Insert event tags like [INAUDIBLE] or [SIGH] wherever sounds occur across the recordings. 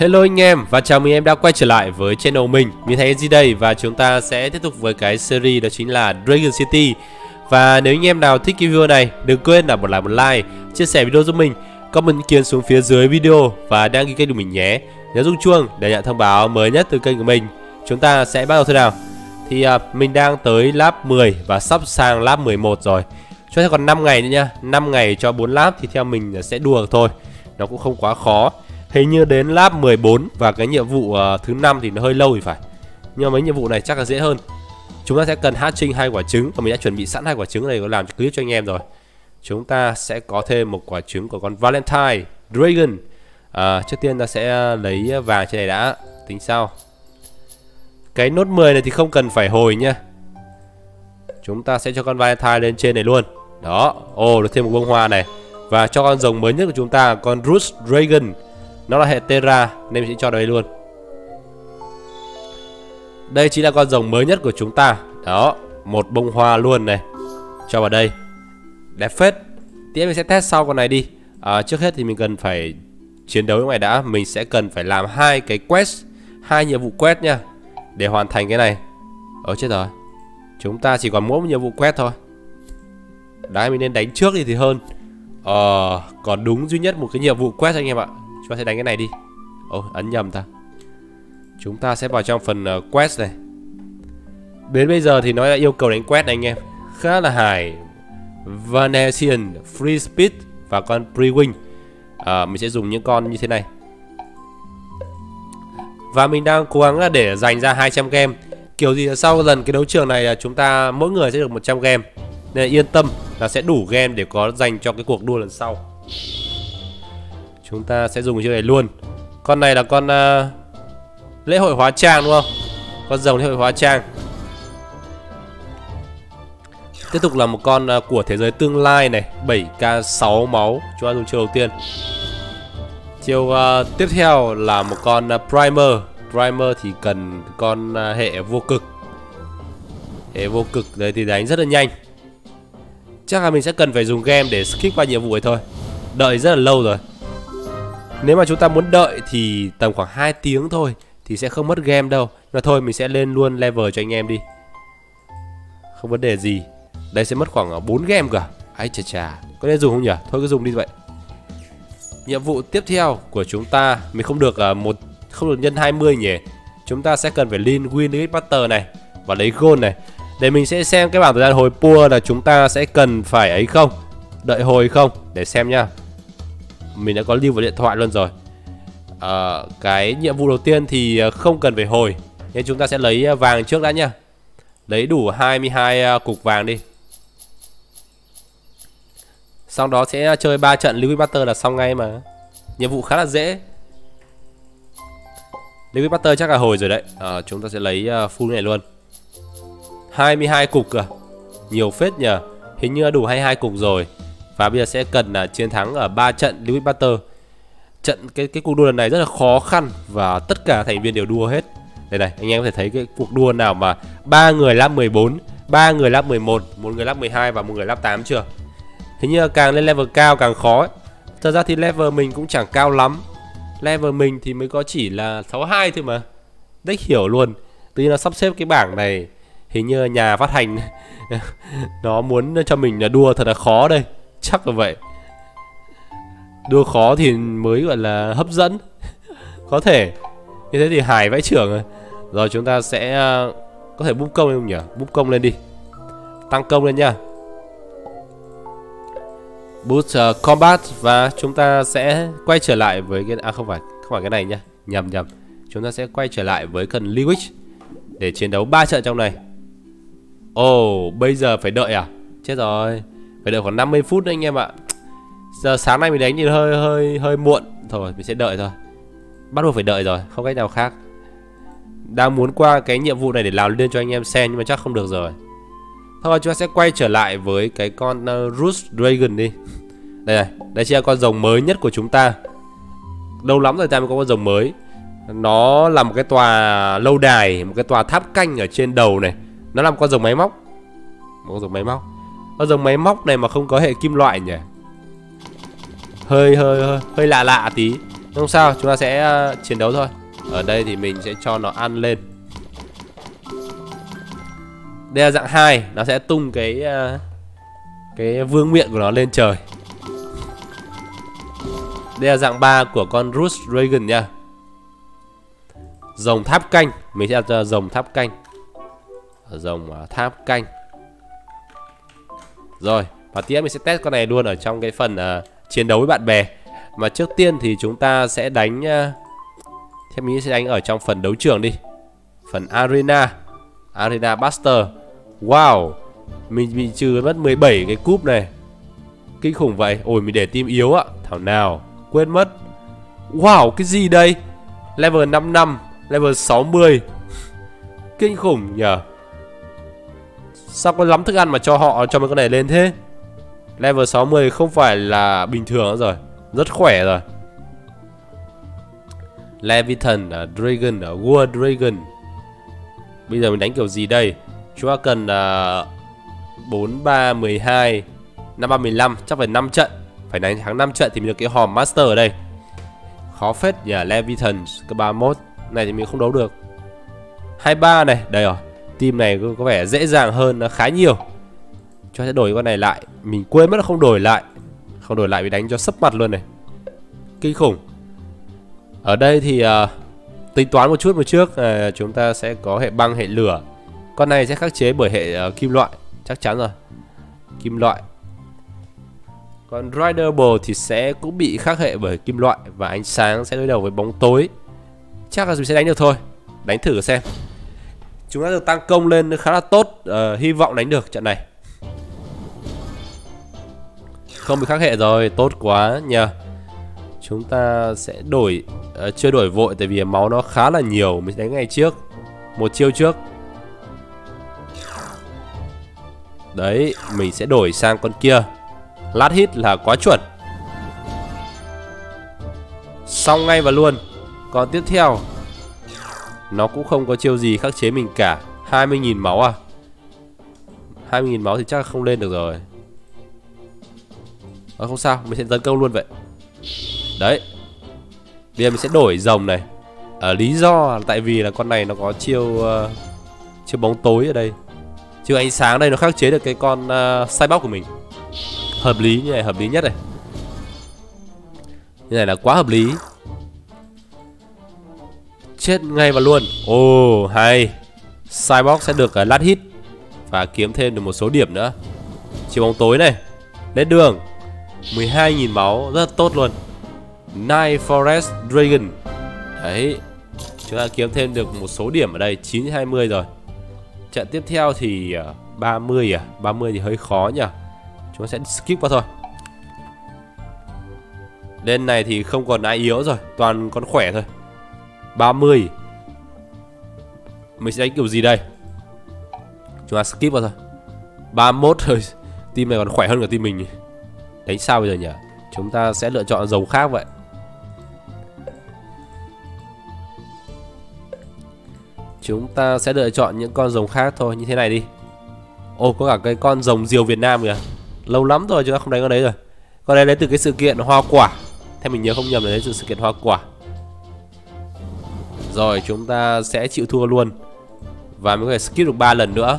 Hello anh em và chào mừng em đã quay trở lại với channel mình. Mình thấy gì đây? Và chúng ta sẽ tiếp tục với cái series đó chính là Dragon City. Và nếu anh em nào thích cái video này đừng quên là một like một like Chia sẻ video giúp mình Comment ý kiến xuống phía dưới video và đăng ký kênh của mình nhé. Nhấn rung chuông để nhận thông báo mới nhất từ kênh của mình. Chúng ta sẽ bắt đầu thế nào. Thì uh, mình đang tới lab 10 và sắp sang lab 11 rồi. Cho còn 5 ngày nữa nha. 5 ngày cho 4 lab thì theo mình sẽ đùa thôi. Nó cũng không quá khó. Hình như đến lab 14 và cái nhiệm vụ uh, thứ năm thì nó hơi lâu thì phải. Nhưng mà mấy nhiệm vụ này chắc là dễ hơn. Chúng ta sẽ cần hatching hai quả trứng và mình đã chuẩn bị sẵn hai quả trứng này có làm clip cho anh em rồi. Chúng ta sẽ có thêm một quả trứng của con Valentine Dragon. À, trước tiên ta sẽ lấy vàng trên này đã, tính sau. Cái nốt 10 này thì không cần phải hồi nhá. Chúng ta sẽ cho con Valentine lên trên này luôn. Đó, ồ oh, được thêm một bông hoa này. Và cho con rồng mới nhất của chúng ta con Roost Dragon nó là hệ Terra nên mình sẽ cho đây luôn. Đây chính là con rồng mới nhất của chúng ta. Đó Một bông hoa luôn này. Cho vào đây. Đẹp phết. Tiếp mình sẽ test sau con này đi. À, Trước hết thì mình cần phải chiến đấu với ngoài đã. Mình sẽ cần phải làm hai cái quest hai nhiệm vụ quest nha Để hoàn thành cái này. Ở chết rồi. Chúng ta chỉ còn mỗi một nhiệm vụ quest thôi. Đấy mình nên đánh trước đi thì hơn. Ờ Còn đúng duy nhất một cái nhiệm vụ quest anh em ạ. Chúng ta sẽ đánh cái này đi. Ồ ấn nhầm ta. Chúng ta sẽ vào trong phần uh, quest này. Đến bây giờ thì nó đã yêu cầu đánh quest này anh em. Khá là hài. Vanessian, Free Speed và con Pre-Wing. À, Mình sẽ dùng những con như thế này. Và mình đang cố gắng là để dành ra 200 game. Kiểu gì là sau lần cái đấu trường này là chúng ta mỗi người sẽ được 100 game. Nên yên tâm là sẽ đủ game để có dành cho cái cuộc đua lần sau. Chúng ta sẽ dùng chiêu này luôn. Con này là con uh, lễ hội hóa trang đúng không? Con rồng lễ hội hóa trang. Tiếp tục là một con uh, của thế giới tương lai này. 7k 6 máu. Chúng ta dùng chiêu đầu tiên. Chiêu uh, tiếp theo là một con uh, Primer. Primer thì cần con uh, hệ vô cực. Hệ vô cực đấy thì đánh rất là nhanh. Chắc là mình sẽ cần phải dùng game để skip qua nhiệm vụ ấy thôi. Đợi rất là lâu rồi nếu mà chúng ta muốn đợi thì tầm khoảng 2 tiếng thôi Thì sẽ không mất game đâu. Mà thôi mình sẽ lên luôn level cho anh em đi. Không vấn đề gì. Đây sẽ mất khoảng ờ, 4 game cả Ấy chà chà. Có nên dùng không nhỉ? Thôi cứ dùng đi vậy. Nhiệm vụ tiếp theo của chúng ta Mình không được uh, một không được nhân 20 nhỉ? Chúng ta sẽ cần phải lean win butter này Và lấy gold này. Để mình sẽ xem cái bảng thời gian hồi pua là chúng ta sẽ cần phải ấy không? Đợi hồi không? Để xem nha mình đã có lưu vào điện thoại luôn rồi. À, cái nhiệm vụ đầu tiên thì ờ, không cần phải hồi. Nên chúng ta sẽ lấy ờ, vàng trước đã nhá. Lấy đủ 22 cục vàng đi. Sau đó sẽ chơi 3 trận Liquid Butter là xong ngay mà. Nhiệm vụ khá là dễ. Liquid Butter chắc là hồi rồi đấy. À, chúng ta sẽ lấy full này luôn. 22 cục à nhiều phết nhờ. Hình như đủ 22 cục rồi và bây giờ sẽ cần là chiến thắng ở 3 trận Lewis Butter Trận, cái cái cuộc đua lần này rất là khó khăn Và tất cả thành viên đều đua hết. Đây này, anh em có thể thấy cái cuộc đua nào mà ba người lap 14 ba người lap 11 một người lap 12 và một người lap 8 chưa? Hình như là càng lên level cao càng khó ấy. Thật ra thì level mình cũng chẳng cao lắm. Level mình thì mới có chỉ là 62 thôi mà. Đếch hiểu luôn. Tự nhiên là sắp xếp cái bảng này, Hình như nhà phát hành [LAUGHS] Nó muốn cho mình là đua thật là khó đây chắc là vậy. Đua khó thì mới gọi là hấp dẫn. Có thể. Như thế thì hài vãi trưởng rồi. Rồi chúng ta sẽ ờ, có thể búp công lên không nhỉ? Búp công lên đi. Tăng công lên nha. Boost uh, ờ, combat và chúng ta sẽ quay trở lại với cái à không phải không phải cái này nhá nhầm nhầm. Chúng ta sẽ quay trở lại với cần Lewis để chiến đấu 3 trận trong này. Ồ oh, bây giờ phải đợi à? Chết rồi phải đợi khoảng 50 phút đấy anh em ạ. Giờ sáng nay mình đánh thì hơi hơi hơi muộn. Thôi mình sẽ đợi thôi. Bắt buộc phải đợi rồi Không cách nào khác. Đang muốn qua cái nhiệm vụ này để làm lên cho anh em xem Nhưng mà chắc không được rồi. Thôi chúng ta sẽ quay trở lại với cái con ờ, uh, Roost Dragon đi. [LAUGHS] Đây này Đây chính là con rồng mới nhất của chúng ta. Lâu lắm rồi ta mới có con rồng mới. Nó là một cái tòa lâu đài Một cái tòa tháp canh ở trên đầu này. Nó là một con rồng máy móc. Một con rồng máy móc. Con rồng máy móc này mà không có hệ kim loại nhỉ? Hơi hơi hơi, hơi lạ lạ tí. Không sao chúng ta sẽ uh, chiến đấu thôi. Ở đây thì mình sẽ cho nó ăn lên. Đây là dạng 2 nó sẽ tung cái uh, cái vương miện của nó lên trời. Đây là dạng 3 của con Rus Dragon nha. Rồng tháp canh Mình sẽ đặt rồng tháp canh. Rồng uh, tháp canh. Rồi Và tiếp mình sẽ test con này luôn ở trong cái phần uh, chiến đấu với bạn bè. Mà trước tiên thì chúng ta sẽ đánh ờ, uh, Theo mình sẽ đánh ở trong phần đấu trường đi. Phần Arena. Arena Buster. Wow Mình bị trừ mất 17 cái cúp này. Kinh khủng vậy. Ôi mình để team yếu ạ. Thảo nào Quên mất. Wow cái gì đây? Level 55 Level 60 Kinh khủng nhờ. Sao có lắm thức ăn mà cho họ cho mấy con này lên thế? Level 60 không phải là bình thường nữa rồi Rất khỏe rồi. Leviathan, uh, Dragon, uh, War Dragon. Bây giờ mình đánh kiểu gì đây? Chúng ta cần uh, 4, 3, 12 5, 3, 15 Chắc phải 5 trận. Phải đánh thắng 5 trận thì mình được cái hòm Master ở đây. Khó phết nhỉ Leviathan Cơ 31 Này thì mình không đấu được. 23 này Đây rồi. Team này có vẻ dễ dàng hơn khá nhiều. Cho sẽ đổi con này lại. Mình quên mất là không đổi lại. Không đổi lại bị đánh cho sấp mặt luôn này. Kinh khủng. Ở đây thì uh, Tính toán một chút một trước uh, Chúng ta sẽ có hệ băng hệ lửa. Con này sẽ khắc chế bởi hệ uh, kim loại. Chắc chắn rồi. Kim loại. Còn Riderable thì sẽ cũng bị khắc hệ bởi kim loại Và ánh sáng sẽ đối đầu với bóng tối. Chắc là mình sẽ đánh được thôi. Đánh thử xem. Chúng ta được tăng công lên khá là tốt. Uh, Hy vọng đánh được trận này. Không bị khắc hệ rồi Tốt quá nhờ. Chúng ta sẽ đổi uh, Chưa đổi vội tại vì máu nó khá là nhiều. Mình đánh ngay trước Một chiêu trước. Đấy Mình sẽ đổi sang con kia. Lát hit là quá chuẩn. Xong ngay và luôn. Còn tiếp theo. Nó cũng không có chiêu gì khắc chế mình cả. 20.000 máu à? 20.000 máu thì chắc không lên được rồi. À, Không sao Mình sẽ tấn công luôn vậy. Đấy. Bây giờ mình sẽ đổi rồng này. À, Lý do là tại vì là con này nó có chiêu uh, Chiêu bóng tối ở đây. Chiêu ánh sáng đây nó khắc chế được cái con uh, cyborg của mình. Hợp lý như này hợp lý nhất này. Như này là quá hợp lý. Chết ngay và luôn. Ồ oh, hay. Cyborg sẽ được uh, lát hit Và kiếm thêm được một số điểm nữa. Chiều bóng tối này Lên đường. 12.000 máu rất tốt luôn. Night Forest Dragon. Đấy Chúng ta kiếm thêm được một số điểm ở đây 920 rồi. Trận tiếp theo thì 30 à? 30 à? thì hơi khó nhỉ? Chúng ta sẽ skip qua thôi. Lên này thì không còn ai yếu rồi Toàn con khỏe thôi. 30 Mình sẽ đánh kiểu gì đây? Chúng ta skip vào thôi. 31 thôi. [LAUGHS] Team này còn khỏe hơn cả team mình Đánh sao bây giờ nhỉ? Chúng ta sẽ lựa chọn dầu khác vậy. Chúng ta sẽ lựa chọn những con rồng khác thôi. Như thế này đi. Ô, có cả cái con rồng diều Việt Nam kìa. Lâu lắm rồi chúng ta không đánh con đấy rồi. Con đấy lấy từ cái sự kiện hoa quả. Theo mình nhớ không nhầm là lấy từ sự kiện hoa quả. Rồi chúng ta sẽ chịu thua luôn. Và mới có thể skip được 3 lần nữa.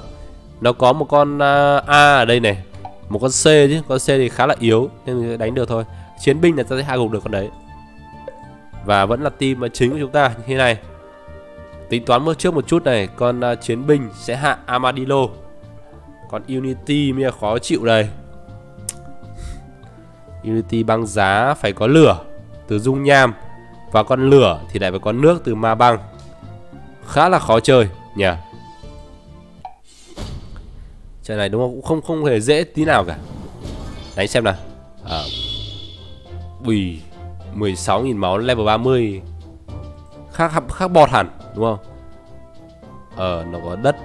Nó có một con uh, A ở đây này. Một con C chứ. Con C thì khá là yếu Nên đánh được thôi. Chiến binh là ta sẽ hạ gục được con đấy. Và vẫn là team chính của chúng ta. Như thế này. Tính toán trước một chút này. Con uh, chiến binh sẽ hạ Amadillo, Còn Unity mới là khó chịu đây. Unity băng giá phải có lửa. Từ dung nham và con lửa thì lại phải con nước từ ma băng. Khá là khó chơi nhỉ. Trận này đúng không cũng không không hề dễ tí nào cả. Đánh xem nào. À, Ui 16.000 máu level 30 Khác khác bọt hẳn đúng không Ờ nó có đất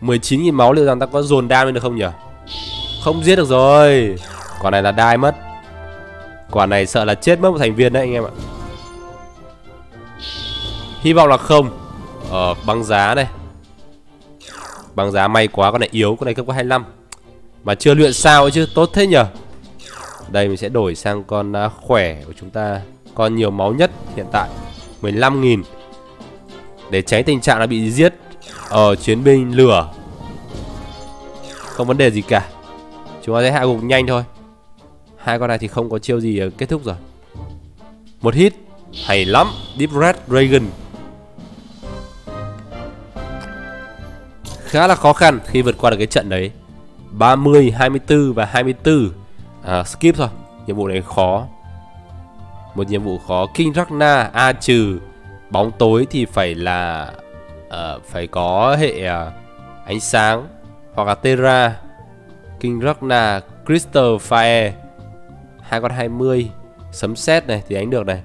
19.000 máu liệu rằng ta có dồn đam lên được không nhỉ không giết được rồi còn này là đai mất Quả này sợ là chết mất một thành viên đấy anh em ạ. Hy vọng là không. Ờ băng giá này, Băng giá may quá con này yếu Con này cấp có 25 Mà chưa luyện sao ấy chứ tốt thế nhở Đây mình sẽ đổi sang con uh, khỏe của chúng ta. Con nhiều máu nhất hiện tại 15.000 Để tránh tình trạng là bị giết Ở chiến binh lửa. Không vấn đề gì cả. Chúng ta sẽ hạ gục nhanh thôi. Hai con này thì không có chiêu gì ờ, kết thúc rồi. Một hit Hay lắm. Deep Red Dragon. Khá là khó khăn khi vượt qua được cái trận đấy. 30, 24 và 24 à, Skip thôi. Nhiệm vụ này khó. Một nhiệm vụ khó. King Ragna A trừ. Bóng tối thì phải là uh, Phải có hệ uh, ánh sáng. Hoặc là Terra. King Ragna Crystal Fire hai con 20 Sấm sét này thì đánh được này.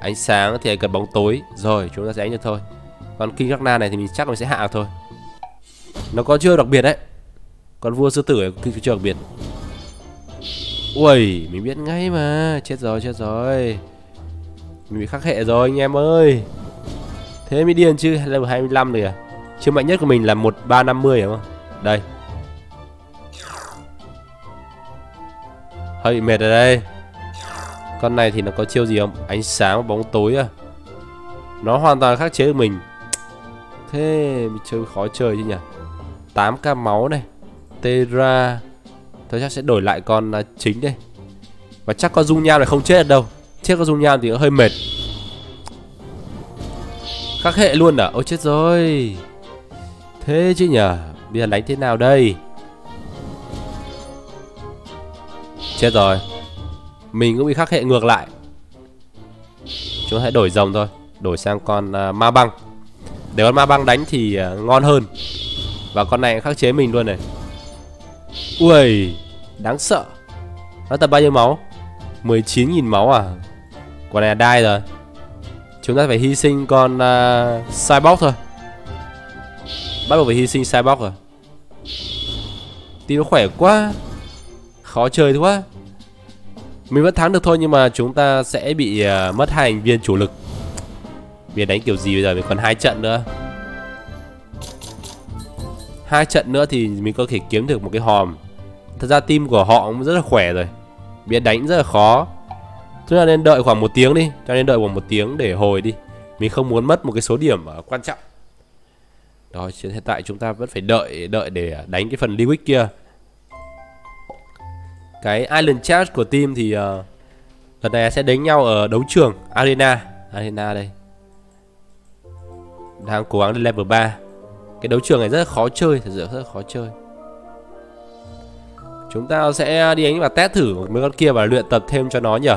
Ánh sáng thì cần bóng tối. Rồi, chúng ta sẽ đánh được thôi. Còn King Ragna này thì mình chắc mình sẽ hạ được thôi. Nó có chưa đặc biệt đấy. Còn vua sư tử này kinh chưa đặc biệt. Ui mình biết ngay mà. Chết rồi chết rồi. Mình bị khắc hệ rồi, anh em ơi. Thế mới điên chứ, Level 25 rồi à chưa mạnh nhất của mình là 1350 đúng không? Đây. Hơi bị mệt ở đây. Con này thì nó có chiêu gì không? Ánh sáng và bóng tối à? Nó hoàn toàn khắc chế được mình. Thế mình chơi khó chơi chứ nhỉ? 8k máu này, Terra. Tôi chắc sẽ đổi lại con à, chính đây Và chắc con dung nham này không chết được đâu. Chết con dung nham thì nó hơi mệt. Khắc hệ luôn à? Ôi chết rồi. Thế chứ nhở Bây giờ đánh thế nào đây? Chết rồi. Mình cũng bị khắc hệ ngược lại. Chúng ta hãy đổi dòng thôi Đổi sang con uh, ma băng. Để con ma băng đánh thì uh, ngon hơn. Và con này khắc chế mình luôn này. Ui Đáng sợ. Nó tập bao nhiêu máu? 19.000 máu à? Con này là đai rồi. Chúng ta phải hy sinh con uh, Cyborg thôi. Bắt buộc phải hy sinh Cyborg rồi. Tí nó khỏe quá. Khó chơi quá. Mình vẫn thắng được thôi nhưng mà chúng ta sẽ bị uh, mất hai thành viên chủ lực. Mình đánh kiểu gì bây giờ? Mình còn hai trận nữa. Hai trận nữa thì mình có thể kiếm được một cái hòm. Thật ra team của họ cũng rất là khỏe rồi. Biết đánh rất là khó. Chúng ta nên đợi khoảng một tiếng đi. Cho nên đợi khoảng một tiếng để hồi đi. Mình không muốn mất một cái số điểm ờ, quan trọng. Đó, hiện tại chúng ta vẫn phải đợi Đợi để ờ, đánh cái phần liquid kia cái Island Charge của team thì uh, lần này sẽ đánh nhau ở đấu trường Arena. Arena đây. Đang cố gắng lên level 3 Cái đấu trường này rất là khó chơi Thật sự rất là khó chơi. Chúng ta sẽ đi đánh và test thử mấy con kia và luyện tập thêm cho nó nhỉ?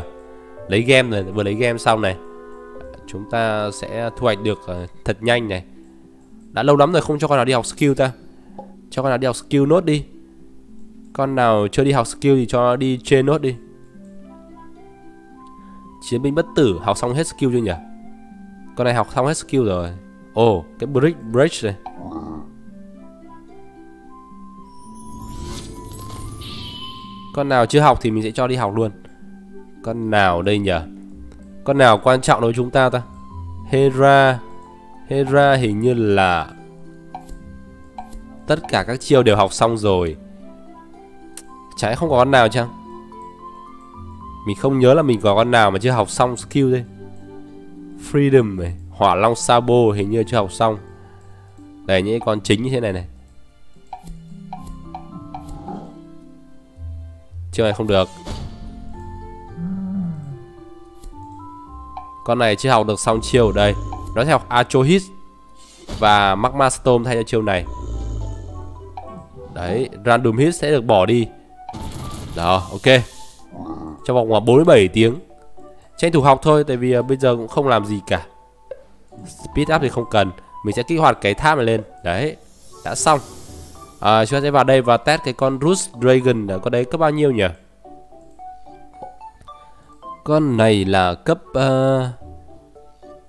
Lấy game này, vừa lấy game xong này. Chúng ta sẽ thu hoạch được uh, thật nhanh này. Đã lâu lắm rồi không cho con nào đi học skill ta. Cho con nào đi học skill nốt đi con nào chưa đi học skill thì cho nó đi trên nốt đi. Chiến binh bất tử học xong hết skill chưa nhỉ? Con này học xong hết skill rồi. Ồ oh, cái brick bridge này. Con nào chưa học thì mình sẽ cho đi học luôn. Con nào đây nhỉ? Con nào quan trọng đối với chúng ta ta? Hera. Hera hình như là Tất cả các chiêu đều học xong rồi. Chả không có con nào chăng? Mình không nhớ là mình có con nào mà chưa học xong skill đây. Freedom này, Hỏa Long Sabo hình như chưa học xong. Đây, những con chính như thế này này. Chiêu này không được. Con này chưa học được xong chiêu ở đây. Nó sẽ học Acho Hit Và Magma Storm thay cho chiêu này. Đấy, Random Hit sẽ được bỏ đi đó ok. Trong vòng 47 tiếng. Tranh thủ học thôi Tại vì uh, bây giờ cũng không làm gì cả. Speed up thì không cần. Mình sẽ kích hoạt cái tháp này lên. Đấy Đã xong. À, Chúng ta sẽ vào đây và test cái con Roost Dragon Con đấy cấp bao nhiêu nhỉ? Con này là cấp uh,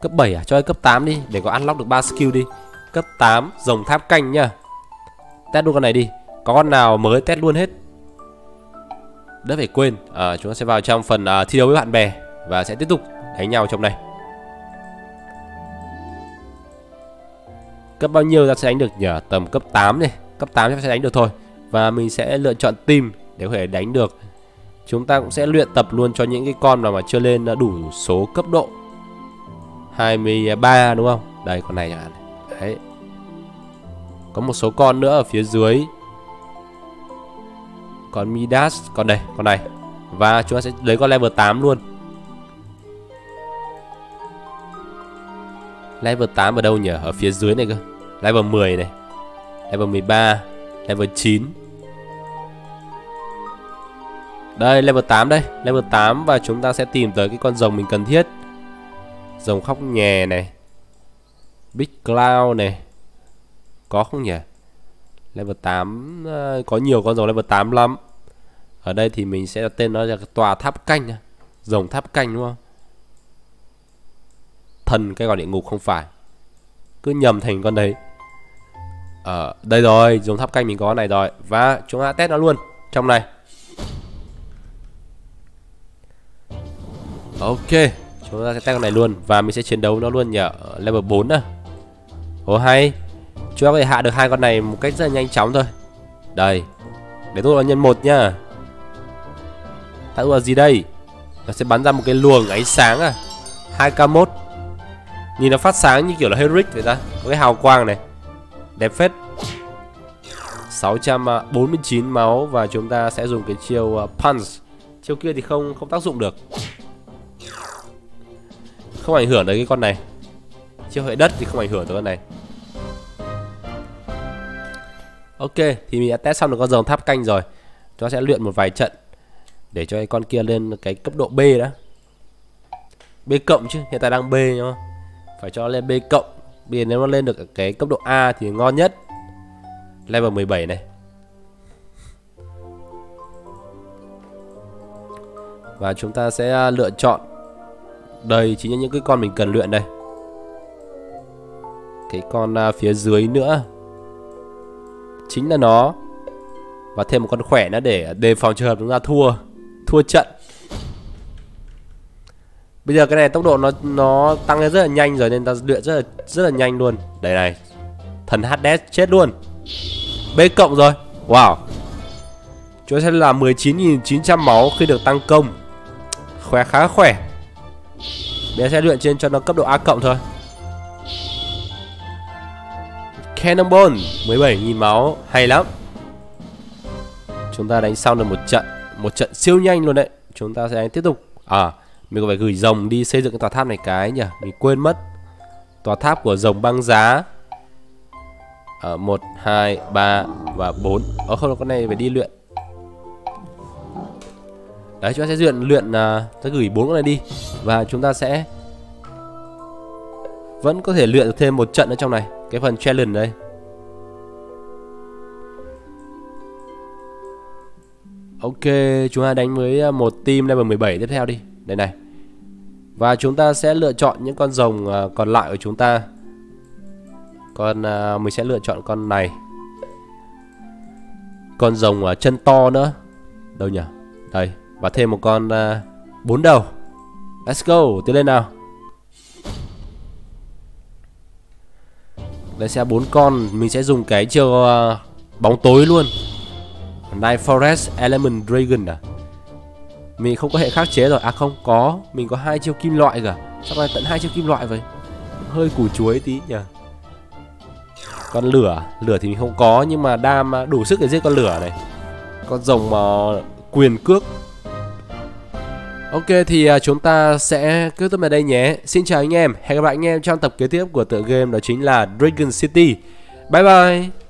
Cấp 7 à? Cho cấp 8 đi Để có unlock được 3 skill đi. Cấp 8 Rồng tháp canh nhá. Test luôn con này đi. Có con nào mới test luôn hết? Đỡ phải quên à, chúng ta sẽ vào trong phần à, thi đấu với bạn bè và sẽ tiếp tục đánh nhau trong này cấp bao nhiêu ta sẽ đánh được nhỉ tầm cấp 8 này cấp 8 chúng ta sẽ đánh được thôi và mình sẽ lựa chọn team để có thể đánh được chúng ta cũng sẽ luyện tập luôn cho những cái con nào mà chưa lên ờ, đủ số cấp độ 23 đúng không? Đây con này chẳng hạn. Đấy. Có một số con nữa ở phía dưới. Còn Midas, còn đây, con này. Và chúng ta sẽ lấy con level 8 luôn. Level 8 ở đâu nhỉ? Ở phía dưới này cơ. Level 10 này. Level 13, level 9. Đây level 8 đây, level 8 và chúng ta sẽ tìm tới cái con rồng mình cần thiết. Rồng khóc nhè này. Big Cloud này. Có không nhỉ? Level 8 ờ, có nhiều con rồng level 8 lắm. Ở đây thì mình sẽ đặt tên nó là tòa tháp canh Rồng tháp canh đúng không? Thần cái gọi địa ngục không phải. Cứ nhầm thành con đấy. Ở à, đây rồi, dùng tháp canh mình có này rồi và chúng ta test nó luôn trong này. Ok, chúng ta sẽ test con này luôn và mình sẽ chiến đấu nó luôn nhờ level 4 à. Ồ hay. Chúng ta có thể hạ được hai con này một cách rất là nhanh chóng thôi. Đây. Để tôi là nhân một nhá tạo là gì đây? Nó sẽ bắn ra một cái luồng ánh sáng à. 2k1. Nhìn nó phát sáng như kiểu là Heroic vậy ta. Có cái hào quang này. Đẹp phết 649 máu và chúng ta sẽ dùng cái chiêu ờ, Punch Chiêu kia thì không không tác dụng được Không ảnh hưởng tới cái con này Chiêu hệ đất thì không ảnh hưởng tới con này Ok, thì mình đã test xong được con rồng tháp canh rồi Chúng ta sẽ luyện một vài trận để cho cái con kia lên cái cấp độ B đã. B cộng chứ, hiện tại đang B nhá. Phải cho lên B cộng. Bây giờ nếu nó lên được cái cấp độ A thì ngon nhất. Level 17 này. Và chúng ta sẽ à, lựa chọn Đây chính là những cái con mình cần luyện đây. Cái con à, phía dưới nữa. Chính là nó. Và thêm một con khỏe nữa để đề phòng trường hợp chúng ta thua. Thua trận Bây giờ cái này tốc độ nó nó tăng lên rất là nhanh rồi nên ta luyện rất là rất là nhanh luôn. Đây này. Thần Hades chết luôn. B cộng rồi. Wow. Chúng sẽ là 19.900 máu khi được tăng công. Khỏe khá khỏe. Bé sẽ luyện trên cho nó cấp độ A cộng thôi. Cannonball 17.000 máu hay lắm. Chúng ta đánh xong được một trận, một trận siêu nhanh luôn đấy. Chúng ta sẽ tiếp tục. À, mình có phải gửi rồng đi xây dựng cái tòa tháp này cái nhỉ? Mình quên mất. Tòa tháp của rồng băng giá. Ở một hai ba và bốn. Ở không con này phải đi luyện. Đấy chúng ta sẽ luyện luyện uh, ta gửi bốn con này đi. Và chúng ta sẽ Vẫn có thể luyện được thêm một trận ở trong này. Cái phần challenge đây. Ok, chúng ta đánh với à, một team level 17 tiếp theo đi. Đây này. Và chúng ta sẽ lựa chọn những con rồng à, còn lại của chúng ta. Con à, mình sẽ lựa chọn con này. Con rồng chân to nữa. Đâu nhỉ? Đây và thêm một con bốn đầu. Let's go tiến lên nào. Đây sẽ bốn con mình sẽ dùng cái chiêu bóng tối luôn. Night Forest, Element Dragon à? Mình không có hệ khắc chế rồi. À không, có. Mình có hai chiêu kim loại cả chắc là tận hai chiêu kim loại vậy? Hơi củ chuối tí nhỉ con lửa à? lửa thì mình không có, nhưng mà đam đủ sức để giết con lửa này. Con rồng mà quyền cước. Ok, thì à, chúng ta sẽ kết thúc ở đây nhé. Xin chào anh em. Hẹn gặp lại anh em trong tập kế tiếp của tựa game, đó chính là Dragon City. Bye bye!